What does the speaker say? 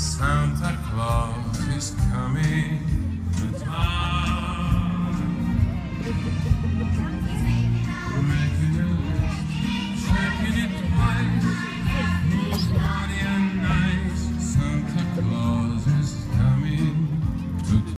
Santa Claus is coming.